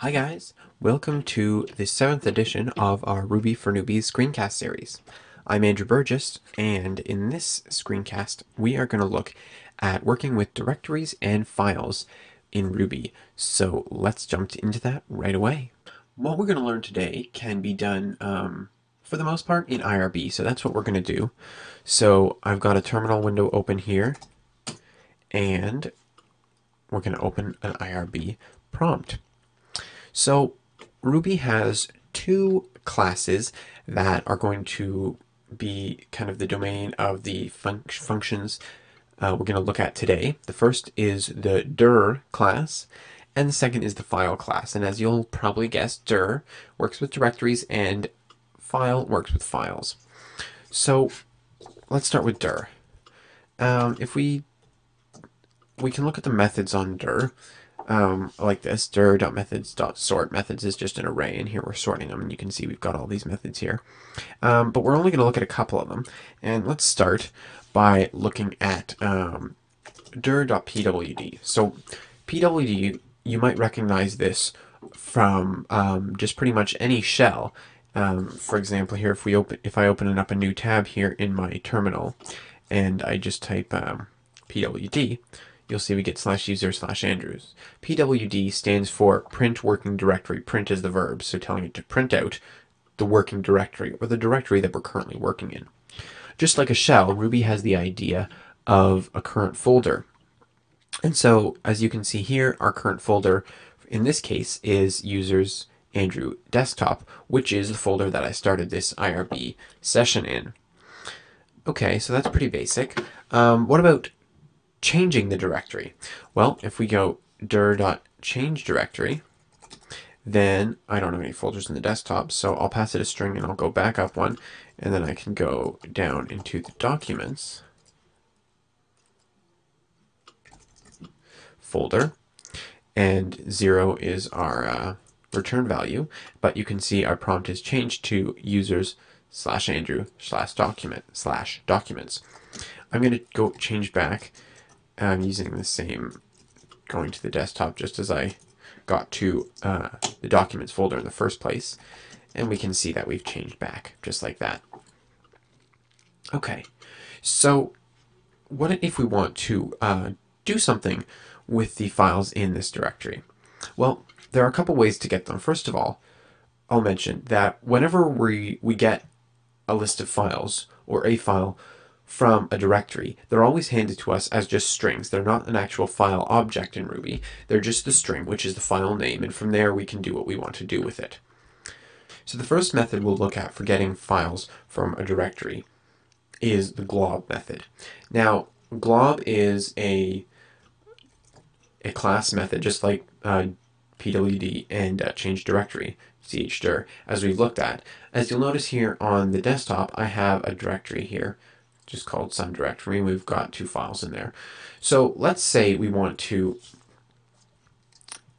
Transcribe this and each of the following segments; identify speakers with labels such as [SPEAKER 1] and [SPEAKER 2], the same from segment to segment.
[SPEAKER 1] Hi guys, welcome to the seventh edition of our Ruby for Newbies screencast series. I'm Andrew Burgess, and in this screencast, we are going to look at working with directories and files in Ruby. So let's jump into that right away. What we're going to learn today can be done, um, for the most part, in IRB. So that's what we're going to do. So I've got a terminal window open here, and we're going to open an IRB prompt. So Ruby has two classes that are going to be kind of the domain of the fun functions uh, we're going to look at today. The first is the dir class, and the second is the file class. And as you'll probably guess, dir works with directories and file works with files. So let's start with dir. Um, if we we can look at the methods on dir um, like this, dir.methods.sort. Methods is just an array, and here we're sorting them, and you can see we've got all these methods here. Um, but we're only going to look at a couple of them, and let's start by looking at um, dir.pwd. So pwd, you might recognize this from um, just pretty much any shell. Um, for example, here if we open, if I open up a new tab here in my terminal, and I just type um, pwd, you'll see we get slash user slash Andrews. PWD stands for print working directory. Print is the verb, so telling it to print out the working directory or the directory that we're currently working in. Just like a shell, Ruby has the idea of a current folder. And so, as you can see here, our current folder in this case is users Andrew desktop, which is the folder that I started this IRB session in. Okay, so that's pretty basic. Um, what about changing the directory? Well, if we go dir.change directory, then I don't have any folders in the desktop, so I'll pass it a string and I'll go back up one, and then I can go down into the documents folder, and zero is our uh, return value, but you can see our prompt is changed to users slash Andrew slash document slash documents. I'm going to go change back I'm using the same going to the desktop just as I got to uh, the documents folder in the first place. And we can see that we've changed back just like that. Okay, so what if we want to uh, do something with the files in this directory? Well, there are a couple ways to get them. First of all, I'll mention that whenever we, we get a list of files or a file from a directory. They're always handed to us as just strings. They're not an actual file object in Ruby. They're just the string, which is the file name, and from there we can do what we want to do with it. So the first method we'll look at for getting files from a directory is the glob method. Now, glob is a a class method, just like uh, pwd and uh, change directory, chdir, as we've looked at. As you'll notice here on the desktop, I have a directory here just called some directory. We've got two files in there. So let's say we want to,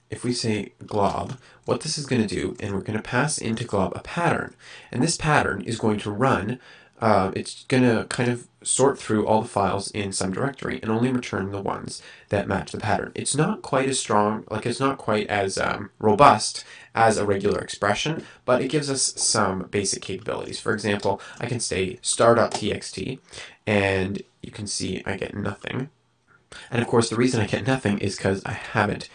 [SPEAKER 1] if we say glob, what this is going to do, and we're going to pass into glob a pattern. And this pattern is going to run, uh, it's going to kind of sort through all the files in some directory and only return the ones that match the pattern. It's not quite as strong, like it's not quite as um, robust as a regular expression, but it gives us some basic capabilities. For example, I can say star.txt, and you can see I get nothing. And of course, the reason I get nothing is because I haven't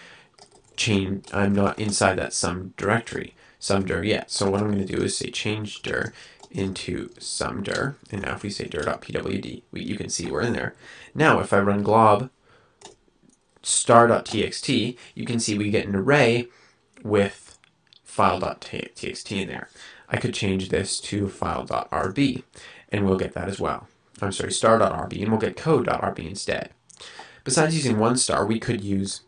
[SPEAKER 1] changed, I'm not inside that sum directory, sumdir yet. So what I'm going to do is say change dir into some dir, and now if we say dir.pwd, we, you can see we're in there. Now if I run glob star.txt, you can see we get an array with file.txt in there. I could change this to file.rb, and we'll get that as well. I'm sorry, star.rb, and we'll get code.rb instead. Besides using one star, we could use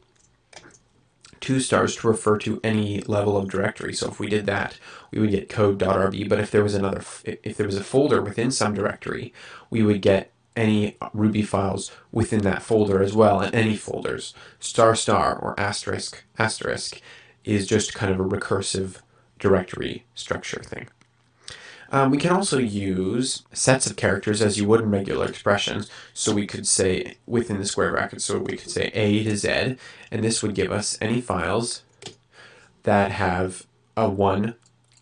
[SPEAKER 1] two stars to refer to any level of directory. So if we did that, we would get code.rb, but if there was another, if there was a folder within some directory, we would get any Ruby files within that folder as well, and any folders, star star or asterisk asterisk, is just kind of a recursive directory structure thing. Um, we can also use sets of characters as you would in regular expressions. So we could say within the square brackets, so we could say A to Z, and this would give us any files that have a one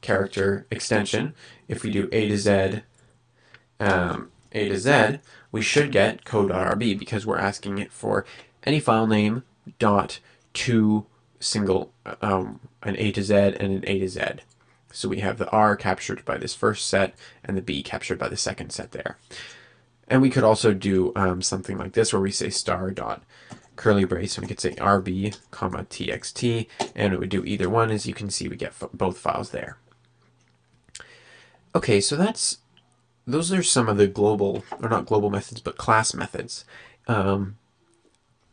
[SPEAKER 1] character extension. If we do A to Z, um, A to Z, we should get code.rb because we're asking it for any file name dot two single um, an A to Z and an A to Z. So we have the R captured by this first set and the B captured by the second set there. And we could also do um, something like this where we say star dot curly brace and we could say rb comma txt and it would do either one as you can see we get both files there. Okay, so that's those are some of the global or not global methods but class methods. Um,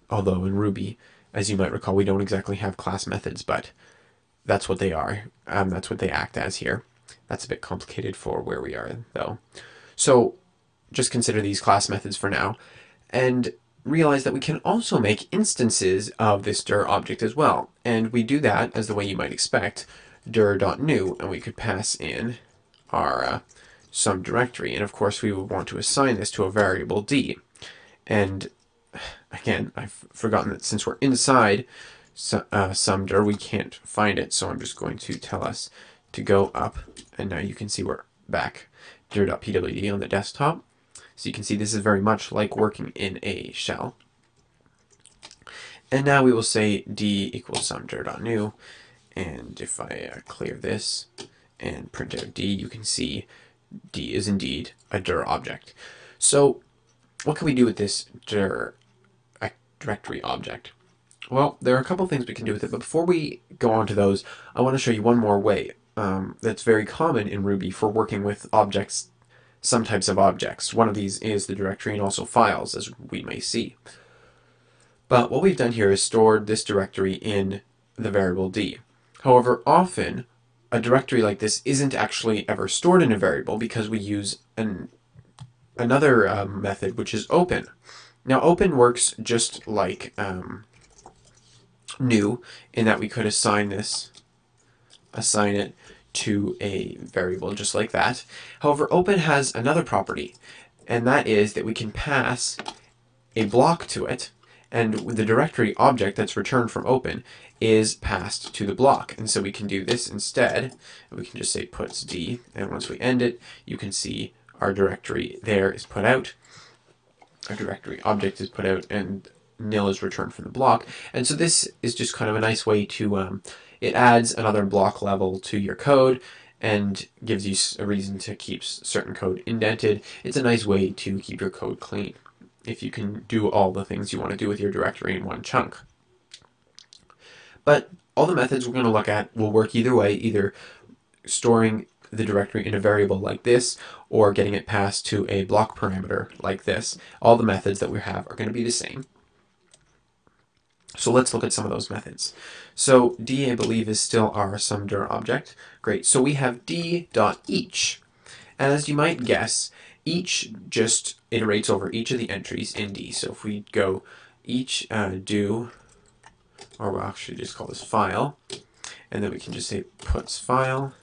[SPEAKER 1] although in Ruby, as you might recall, we don't exactly have class methods, but that's what they are. Um, that's what they act as here. That's a bit complicated for where we are though. So just consider these class methods for now and realize that we can also make instances of this dir object as well. And we do that as the way you might expect, dir.new, and we could pass in our uh, some directory. And of course we would want to assign this to a variable d. And again, I've forgotten that since we're inside uh, some dir, we can't find it. So I'm just going to tell us to go up. And now you can see we're back dir.pwd on the desktop. So you can see this is very much like working in a shell. And now we will say d equals some dir.new. And if I uh, clear this and print out d, you can see d is indeed a dir object. So what can we do with this dir directory object? Well, there are a couple things we can do with it, but before we go on to those, I want to show you one more way um, that's very common in Ruby for working with objects, some types of objects. One of these is the directory and also files, as we may see. But what we've done here is stored this directory in the variable d. However, often a directory like this isn't actually ever stored in a variable because we use an, another um, method, which is open. Now, open works just like um, new in that we could assign this, assign it to a variable just like that. However, open has another property, and that is that we can pass a block to it, and the directory object that's returned from open is passed to the block. And so we can do this instead. We can just say puts d, and once we end it, you can see our directory there is put out. Our directory object is put out, and nil is returned from the block. And so this is just kind of a nice way to, um, it adds another block level to your code and gives you a reason to keep certain code indented. It's a nice way to keep your code clean if you can do all the things you want to do with your directory in one chunk. But all the methods we're going to look at will work either way, either storing the directory in a variable like this or getting it passed to a block parameter like this. All the methods that we have are going to be the same. So let's look at some of those methods. So d, I believe, is still our sumdir object. Great. So we have d d.each. And as you might guess, each just iterates over each of the entries in d. So if we go each uh, do, or we'll actually just call this file, and then we can just say puts file,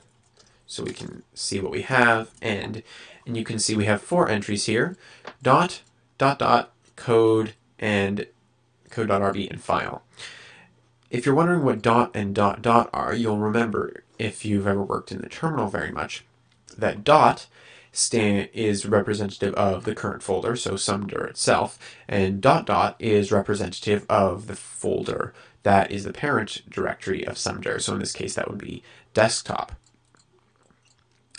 [SPEAKER 1] so we can see what we have, and and you can see we have four entries here, dot, dot, dot, code, and code.rb and file. If you're wondering what dot and dot dot are, you'll remember if you've ever worked in the terminal very much, that dot stand is representative of the current folder, so sumder itself, and dot dot is representative of the folder that is the parent directory of sumdir. So in this case, that would be desktop.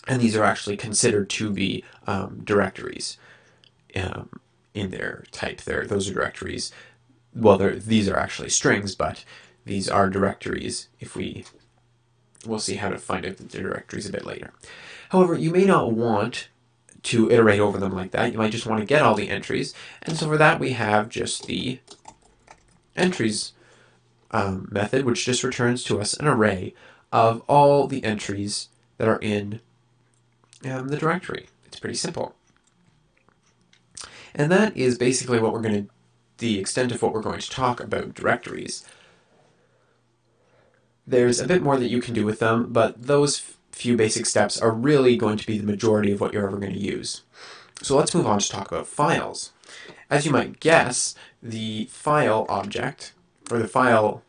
[SPEAKER 1] And these are actually considered to be um, directories um, in their type. There, those are directories well, these are actually strings, but these are directories if we, we'll see how to find out the directories a bit later. However, you may not want to iterate over them like that. You might just want to get all the entries. And so for that, we have just the entries um, method, which just returns to us an array of all the entries that are in um, the directory. It's pretty simple. And that is basically what we're going to the extent of what we're going to talk about directories. There's a bit more that you can do with them, but those few basic steps are really going to be the majority of what you're ever going to use. So let's move on to talk about files. As you might guess, the file object, or the file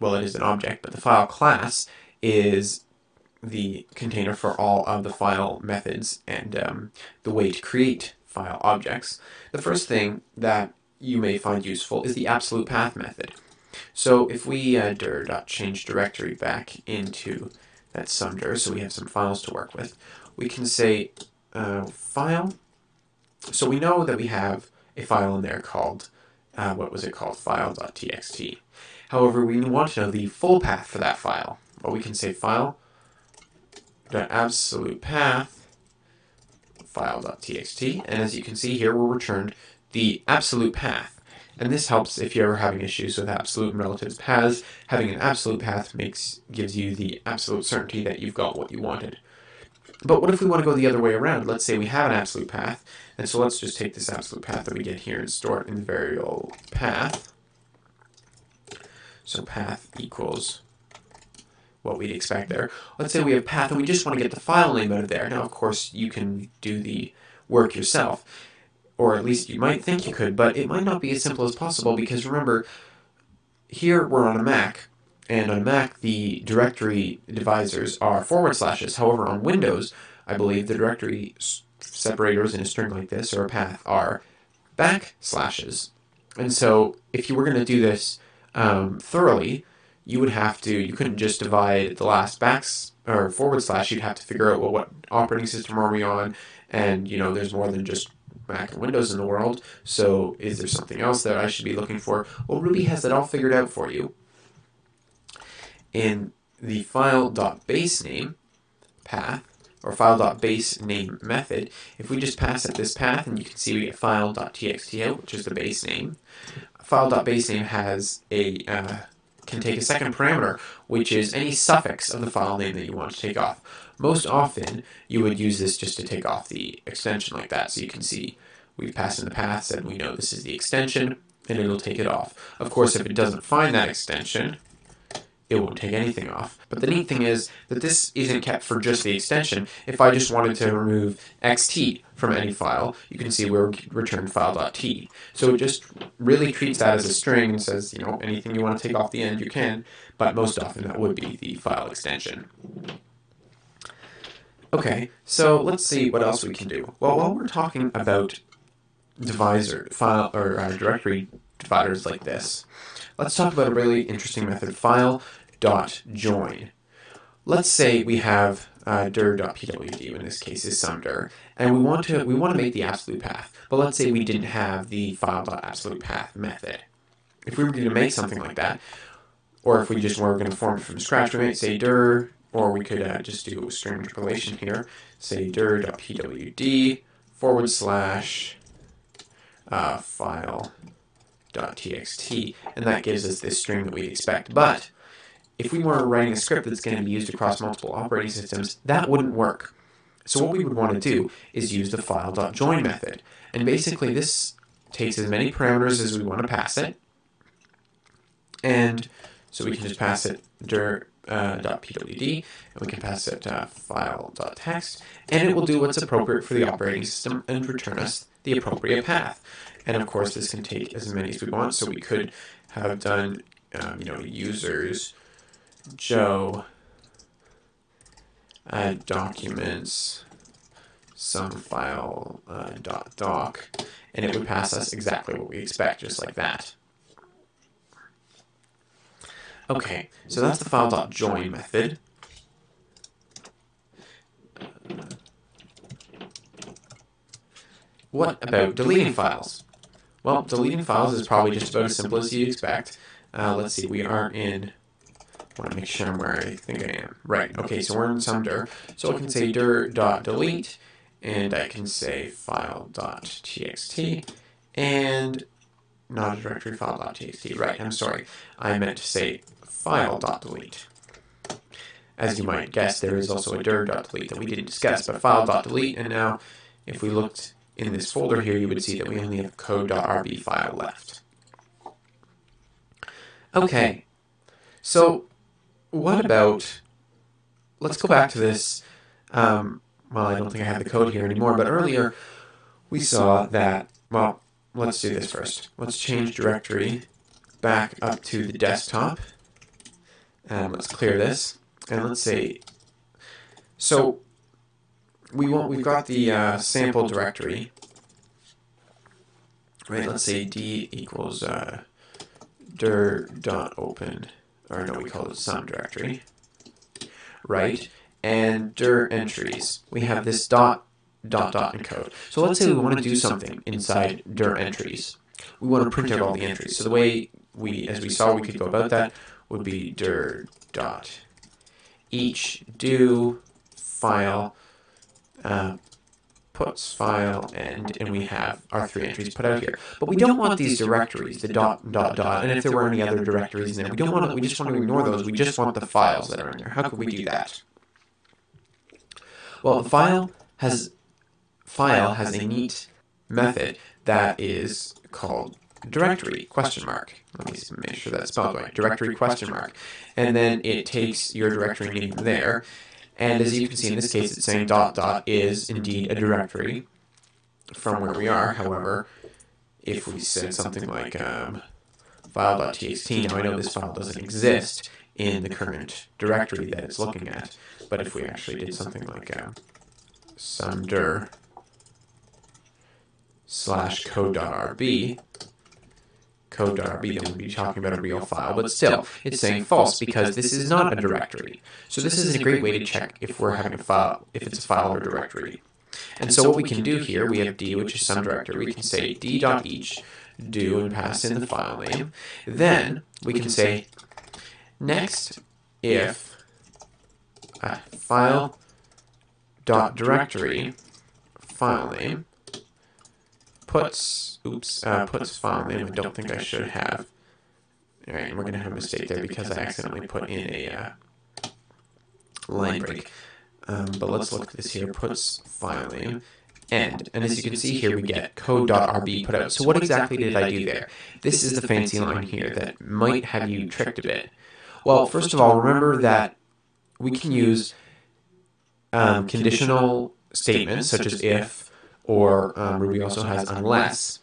[SPEAKER 1] well, it is an object, but the file class is the container for all of the file methods and um, the way to create file objects. The first thing that you may find useful is the absolute path method. So if we uh, dir.change directory back into that sumdir, so we have some files to work with, we can say uh, file. So we know that we have a file in there called, uh, what was it called, file.txt. However, we want to know the full path for that file. Well, we can say file absolute path file.txt, and as you can see here, we're returned the absolute path. And this helps if you're ever having issues with absolute and relative paths. Having an absolute path makes gives you the absolute certainty that you've got what you wanted. But what if we want to go the other way around? Let's say we have an absolute path, and so let's just take this absolute path that we get here and store it in the variable path. So path equals what we'd expect there. Let's say we have path and we just want to get the file name out of there. Now, of course, you can do the work yourself, or at least you might think you could, but it might not be as simple as possible because remember, here we're on a Mac, and on Mac the directory divisors are forward slashes. However, on Windows, I believe the directory separators in a string like this or a path are back slashes. And so if you were going to do this um, thoroughly, you would have to, you couldn't just divide the last backs or forward slash, you'd have to figure out, well, what operating system are we on? And, you know, there's more than just Mac and Windows in the world, so is there something else that I should be looking for? Well, Ruby has that all figured out for you. In the file.base name path, or file.base name method, if we just pass it this path, and you can see we get file.txt out, which is the base name, file.base name has a uh, can take a second parameter, which is any suffix of the file name that you want to take off. Most often, you would use this just to take off the extension like that. So you can see we've passed in the paths and we know this is the extension, and it'll take it off. Of course, if it doesn't find that extension, it won't take anything off. But the neat thing is that this isn't kept for just the extension. If I just wanted to remove xt from any file, you can see we're returned file.t. So it just really treats that as a string and says, you know, anything you want to take off the end, you can, but most often that would be the file extension. Okay, so let's see what else we can do. Well, while we're talking about divisor, file, or uh, directory dividers like this, let's talk about a really interesting method, file dot join. Let's say we have uh, dir.pwd, in this case is some dir, and we want to we want to make the absolute path. But let's say we didn't have the file.absolute path method. If we were going to make something like that, or if we just were going to form it from scratch, we might say dir, or we could uh, just do a string interpolation here, say dir.pwd forward slash uh, file.txt, and that gives us this string that we'd expect. But if we were writing a script that's going to be used across multiple operating systems, that wouldn't work. So what we would want to do is use the file.join method. And basically this takes as many parameters as we want to pass it. And so we can just pass it dir, uh, .pwd, and we can pass it uh, file.text, and it will do what's appropriate for the operating system and return us the appropriate path. And of course, this can take as many as we want, so we could have done, um, you know, users Joe uh, documents some file uh, dot doc, and it would pass us exactly what we expect, just like that. Okay, so that's the file dot join method. What about deleting files? Well, deleting files is probably just about as simple as you'd expect. Uh, let's see, we are in I want to make sure I'm where I think I am. Right, okay, so we're in some dir. So I can say dir dot delete, and I can say file dot txt, and not a directory file dot txt. Right, I'm sorry. I meant to say file dot delete. As you might guess, there is also a dir dot delete that we didn't discuss, but file dot delete, and now if we looked in this folder here, you would see that we only have code.rb file left. Okay, so what about, let's go back to this, um, well, I don't think I have the code here anymore, but earlier we saw that, well, let's do this first. Let's change directory back up to the desktop. Um, let's clear this, and let's see. so we want, we've got the uh, sample directory, right? Let's say d equals uh, dir dot open, or no, we call it sum directory, right? And dir entries, we have this dot dot dot encode. So let's say we want to do something inside dir entries. We want to print out all the entries. So the way we, as we saw, we could go about that would be dir dot each do file uh, puts file and and we have our three entries put out here. But we don't want these directories, the dot dot dot, and if there were any other directories in there, we don't want to, we just want to ignore those. We just want the files that are in there. How could we do that? Well, the file has file has a neat method that is called directory question mark. Let me make sure that's spelled right. Directory question mark. And then it takes your directory name there. And as you can see in this case, it's saying dot dot is indeed a directory from where we are. However, if we said something like um, file.txt, now I know this file doesn't exist in the current directory that it's looking at, but if we actually did something like uh, sumdir slash code.rb, code.rb, then we'd be talking about a real file, but still, it's saying false because this is not a directory. So this is a great way to check if we're having a file, if it's a file or a directory. And so what we can do here, we have d, which is some directory. We can say d.each, do, and pass in the file name. Then we can say next if a file dot directory file name puts, oops, uh, puts file name. I don't think I should have. All right, we're going to have a mistake there because I accidentally put in a uh, line break. Um, but let's look at this here. Puts file name end. And as you can see here, we get code.rb put out. So what exactly did I do there? This is the fancy line here that might have you tricked a bit. Well, first of all, remember that we can use um, conditional statements such as if, or um, Ruby also has unless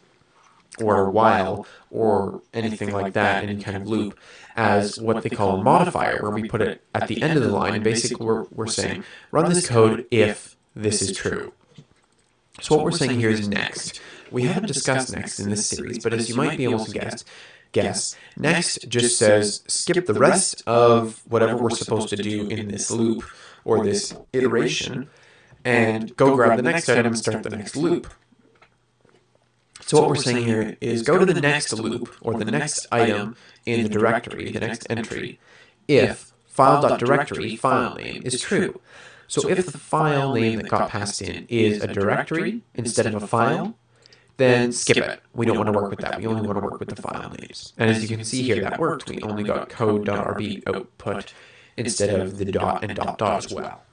[SPEAKER 1] or while or anything like that, any kind of loop, as what they call a modifier, where we put it at the end of the line. And basically, we're, we're saying, run this code if this is true. So what we're saying here is next. We haven't discussed next in this series, but as you might be able to guess, guess, next just says skip the rest of whatever we're supposed to do in this loop or this iteration and go grab the next item and start the next loop. So what we're saying here is go to the next loop or the next item in the directory, the next entry, if file.directory file name is true. So if the file name that got passed in is a directory instead of a file, then skip it. We don't want to work with that. We only want to work with the file names. And as you can see here, that worked. We only got code.rb output instead of the dot and dot dot as well.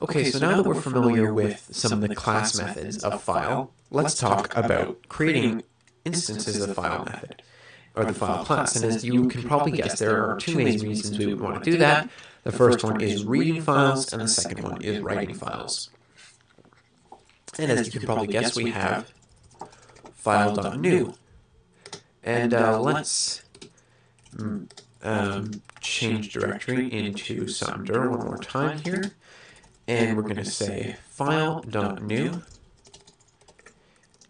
[SPEAKER 1] Okay, so now that we're familiar with some of the class methods of file, let's talk about creating instances of the file method, or the file class. And as you can probably guess, there are two main reasons we would want to do that. The first one is reading files, and the second one is writing files. And as you can probably guess, we have file.new. And uh, let's mm, um, change directory into sumdir one more time here and we're going to say file.new.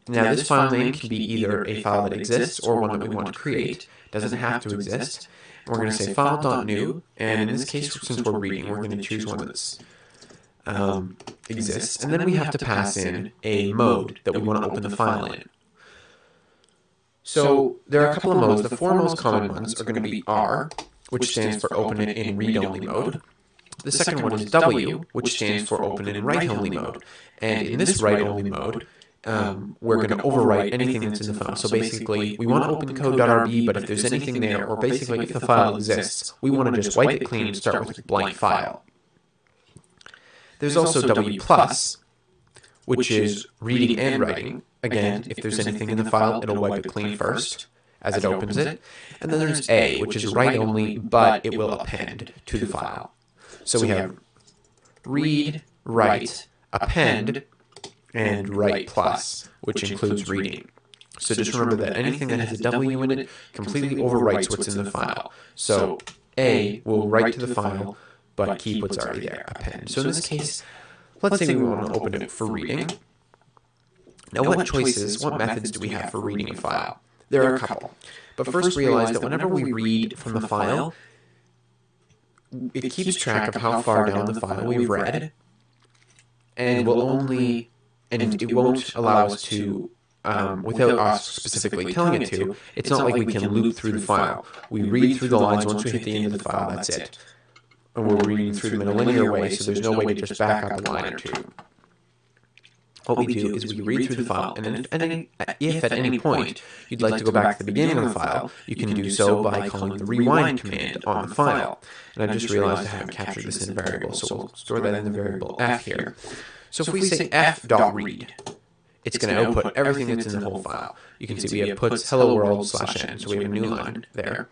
[SPEAKER 1] Now this file name can be either a file that exists or one that we want to create. It doesn't have to exist. And we're going to say file.new, and in this case, since we're reading, we're going to choose one that's um, exists, and then we have to pass in a mode that we want to open the file in. So there are a couple of modes. The four most common ones are going to be R, which stands for open it in read-only mode. The second one is W, which stands for open in write-only mode. And in this write-only mode, um, we're going to overwrite anything that's in the file. So basically, we want to open code.rb, but if there's anything there, or basically if the file exists, we want to just wipe it clean and start with a blank file. There's also W+, which is reading and writing. Again, if there's anything in the file, it'll wipe it clean first as it opens it. And then there's A, which is write only, but it will append to the file. So we have read, write, append, and write plus, which includes reading. So just remember that anything that has a W in it completely overwrites what's in the file. So A will write to the file, but keep what's already there, append. So in this case, let's say we want to open it for reading. Now what choices, what methods do we have for reading a file? There are a couple. But first realize that whenever we read from the file, it keeps track of how far down the file we've read, and will only, and it won't allow us to um, without us specifically telling it to, it's not like we can loop through the file. We read through the lines once we hit the end of the file, that's it. And we're reading through them in a linear way, so there's no way to just back up a line or two. What we do is we read through the file, and if, and any, if at any point you'd like to go back to the beginning of the file, you can do so by calling the rewind command on the file. And I just realized I haven't captured this in a variable, so we'll store that in the variable f here. So if we say f.read, it's going to output everything that's in the whole file. You can see we have puts hello world slash n, so we have a new line there.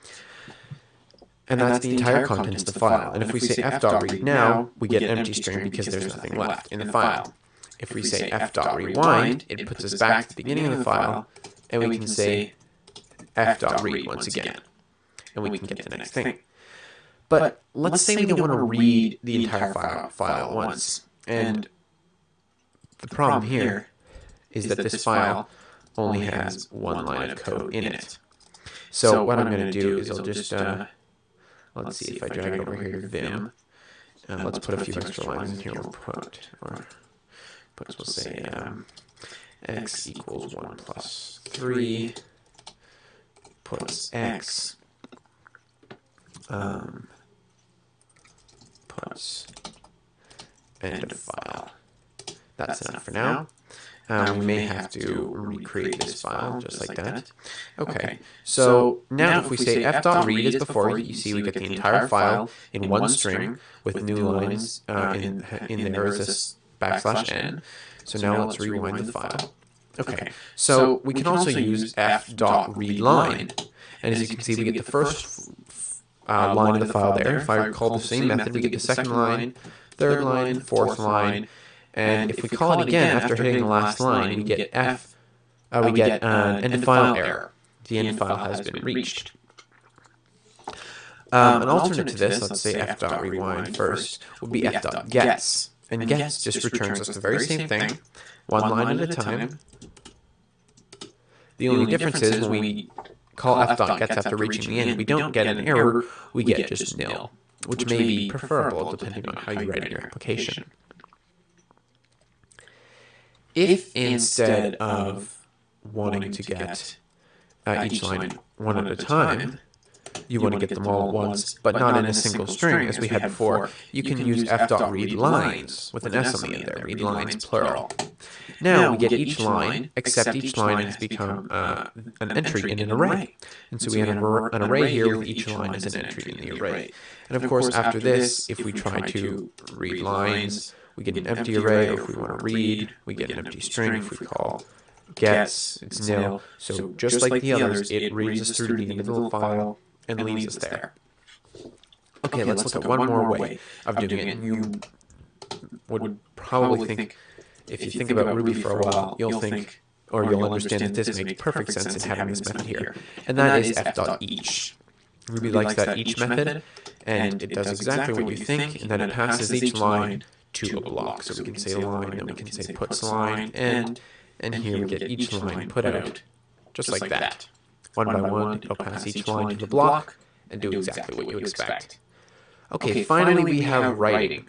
[SPEAKER 1] And that's the entire contents of the file. And if we say f.read now, we get an empty string because there's nothing left in the file. If we say f.rewind, it puts us back to the beginning of the file, and we can say f.read once again. And we can get the next thing. But let's say we don't want to read the entire file, file at once. And the problem here is that this file only has one line of code in it. So what I'm going to do is I'll just, uh, let's see if I drag it over here to Vim. Uh, let's put a few extra lines in here. We'll put, or puts, we'll say um, x equals 1 plus 3, puts x, um, puts end of file. That's enough for now. Um, we may have to recreate this file just like that. Okay, so now if we say f.read as before, you see we get the entire file in one string with new lines uh, in, in there as this backslash n. So now let's rewind the file. Okay, so we can also use f.readLine. And as you can see, we get the first uh, line of the file there. If I call the same method, we get the second line, third line, fourth line, and if we call it again after hitting the last line, we get f, uh, we get uh, end file error. The end file has been reached. Um, an alternate to this, let's say f.rewind first, would be f.gets. And gets just returns us the very same thing, one line at a time. The only difference is when we call f.gets after reaching the end, we don't get an error, we get just nil, which may be preferable depending on how you write your application. If instead of wanting to get uh, each line one at a time, you want to get them all at once, but not in a single string as we had before, you can use f.read lines with an s on the end there, read lines plural. Now we get each line, except each line has become uh, an entry in an array. And so we have an array here with each line as an entry in the array. And of course, after this, if we try to read lines, we get an empty array, or if we want to read, we get an empty string. If we call gets, it's nil. So just like the others, it reads us through the end of the file and leaves us there. Okay, let's look at one more way of doing it. You would probably think, if you think about Ruby for a while, you'll think, or you'll understand that this makes perfect sense in having this method here. And that is f.each. Ruby likes that each method, and it does exactly what you think, and then it passes each line to a block. So we can say line, then we can say puts line, and, and here we get each line put out, just like that. One by one, it'll pass each line to the block and do exactly what you expect. Okay, finally we have writing.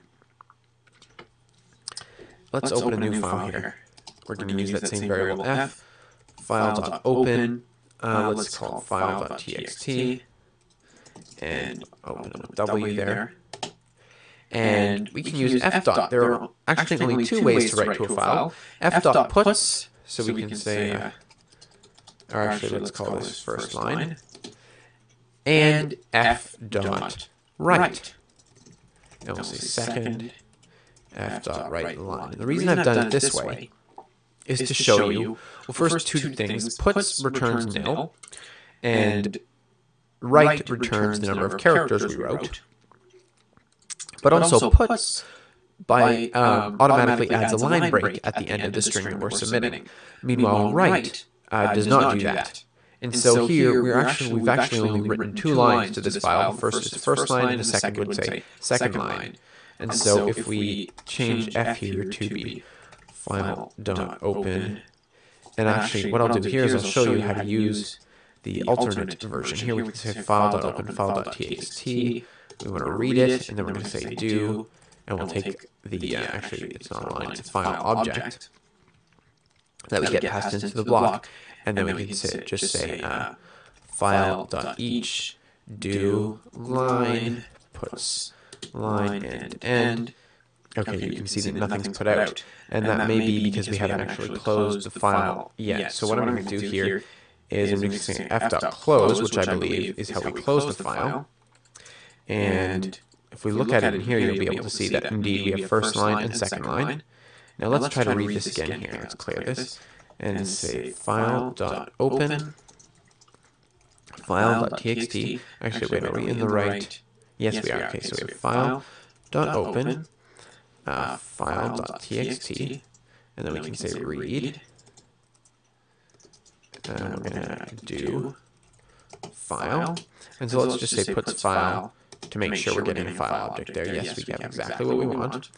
[SPEAKER 1] Let's open a new file here. We're going to use that same variable f, file.open, uh, let's call file.txt, and open up W there. And we can use f dot. There are actually only two ways to write to a file. f dot puts, so we can say, uh, or actually let's call this first line, and f dot. right. And we'll say second f dot write line. And the reason I've done it this way is to show you, well, first two things, puts returns nil, and write returns the number of characters we wrote. but, also puts by um, um automatically adds a line break at the end of the string that we're submitting. Meanwhile, write uh, does not do that. And so here we're actually we've actually only written two lines to this file. The first is the first line, and the second would say second line. And so if we change f here to be file dot open, and actually what I'll do here is I'll show you how to use the alternate version. Here we can say file dot open file dot txt. We want to read it, and then we're going to say do, and we'll take the uh, actually it's not a line, it's a file object that we get passed into the block and then, we can say, just say uh, uh file.each do line puts line and end. Okay, you can see that nothing's put out. And that may be because we haven't actually closed the file yet. So what I'm going to do here is I'm going to say f.close, which I believe is how we close the file. And if we look at it in here, you'll be able to see that indeed we have first line and second line. Now let's try to read this again here. Let's clear this and, and say file.open file.txt. Actually, wait, are we in the right? Yes, we are. Okay, so we have file.open uh, uh file.txt, and then we can say read. And we're going to do file. And so let's just say puts file to make sure we're getting a file object there. Yes, we have exactly what we want.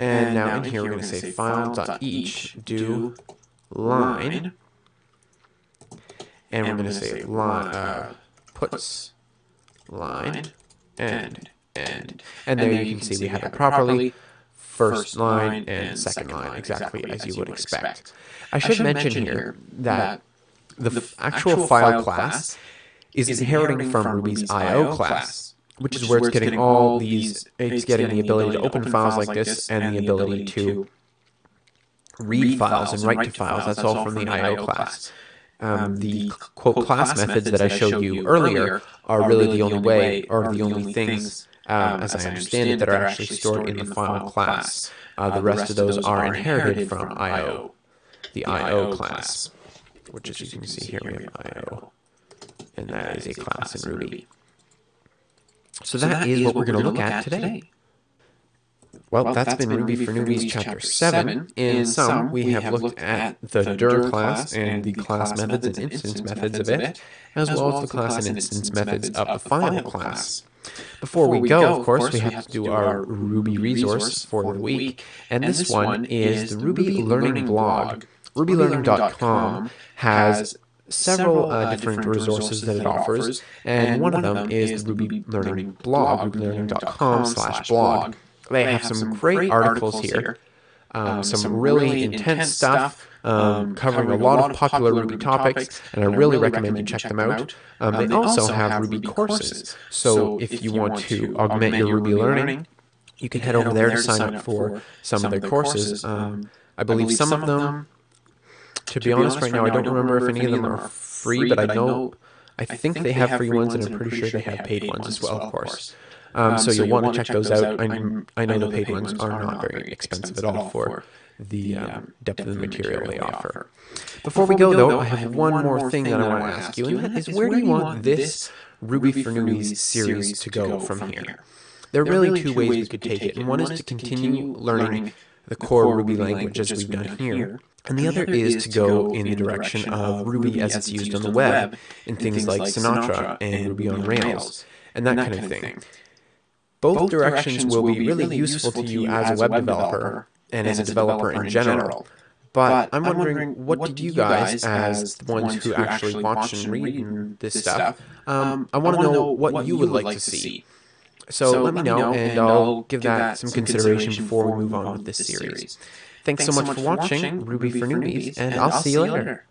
[SPEAKER 1] And now in here we're going to say file.each do line, and we're going to say line uh, puts line end. end, and there you can see we have it properly. First line and second line, exactly as you would expect. I should mention here that the actual file class is inheriting from Ruby's IO class, which is where it's getting all these, it's getting the ability to open files like this and the ability to read files and write to files. That's all from the I.O. class. Um, the quote class methods that I showed you earlier are really the only way, or the only things, um, as I understand it, that are actually stored in the final class. Uh, the rest of those are inherited from I.O., the I.O. class, which as you can see here, we have I.O., and that is a class in Ruby. So that is what we're going to look at today. Well, well that's, that's been Ruby for Newbies chapter 7. In some, we have looked at the dir class and the class methods and instance methods of it, as well as the class and instance methods of the final class. Before we go, of course, we have to do our Ruby resource for the week, and this one is the Ruby Learning blog. RubyLearning.com has several uh, different resources that it offers, and one of them is the Ruby Learning blog, rubylearning.com slash blog. They, have, some great, articles here, um, um, some, really intense stuff. Um, um covering, a lot of popular Ruby topics, and I really recommend you check them out. Um, they also have Ruby courses, so if you want to augment your Ruby learning, you can head over there to sign up for some of their courses. Um, I believe some of them, to be honest, right now, I don't remember if any of them are free, but I know, I think they have free ones, and I'm pretty sure they have paid ones as well, of course. Um, so, you'll, want to check, those out. out. I, I, know the paid ones are not very expensive at all for the um, um depth of the material they offer. Before we go, though, I have one more thing that I want to ask you, and that is where do you want this Ruby for Newbies series to go from here? There are really two ways we could take it, and one is to continue learning the core Ruby language as we've done here. And the other is to go in the direction of Ruby as it's used on the web in things like Sinatra and Ruby on Rails and that kind of thing. Both, Both directions, will be really useful to you as a web developer and as a developer in general. But I'm wondering, what did you guys, as the ones who actually watch and read this stuff, um, I want to know what you would like to see. So, so let me know, and I'll give that some consideration before we move on with this series. Thanks, so much for watching. Ruby for Newbies, and I'll see you later.